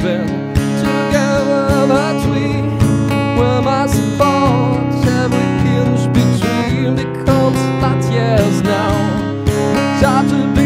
spell together that we were my support every pinch between becomes that yes now. Try to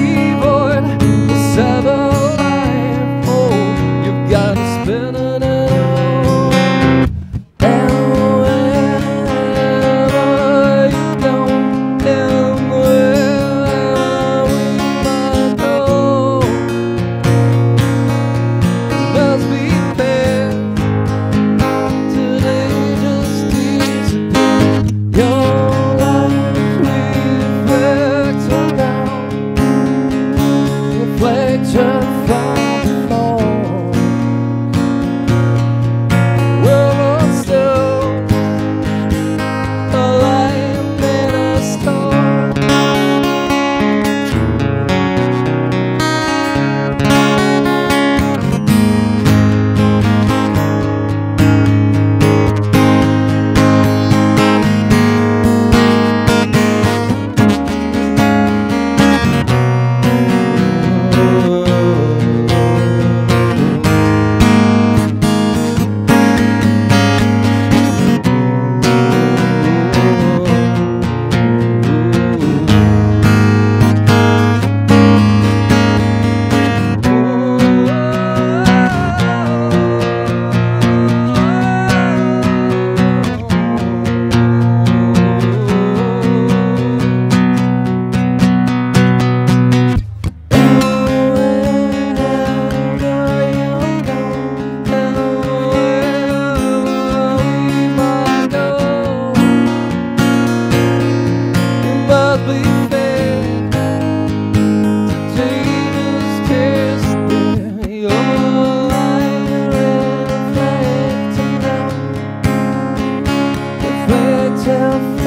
myself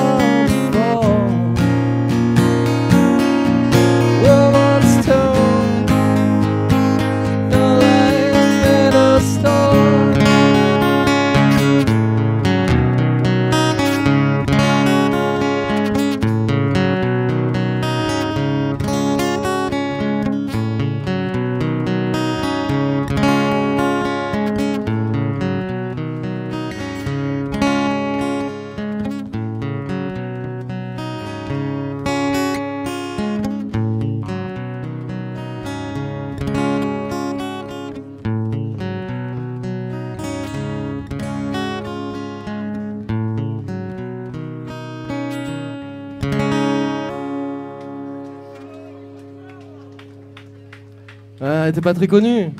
Elle n'était pas très connue.